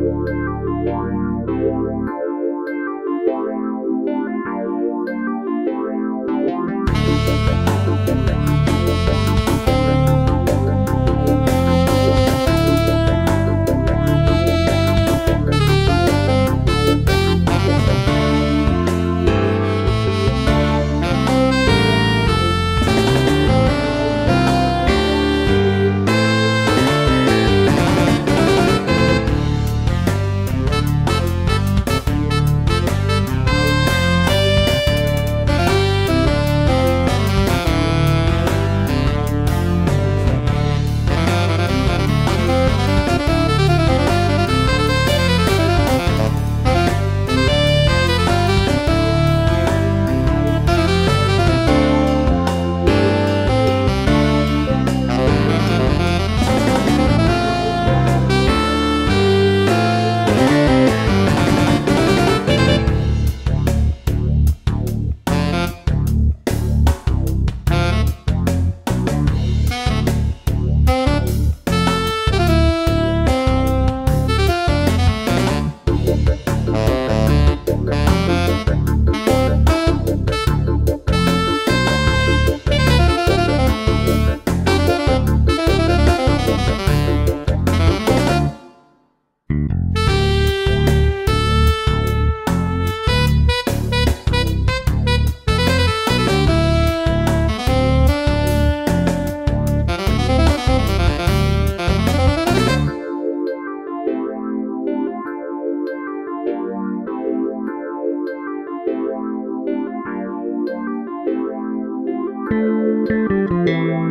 Thank you. Música